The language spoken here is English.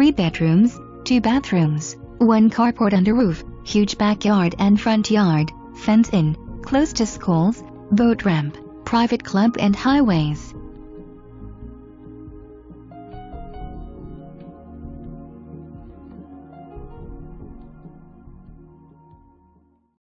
three bedrooms, two bathrooms, one carport under roof, huge backyard and front yard, fence in, close to schools, boat ramp, private club and highways.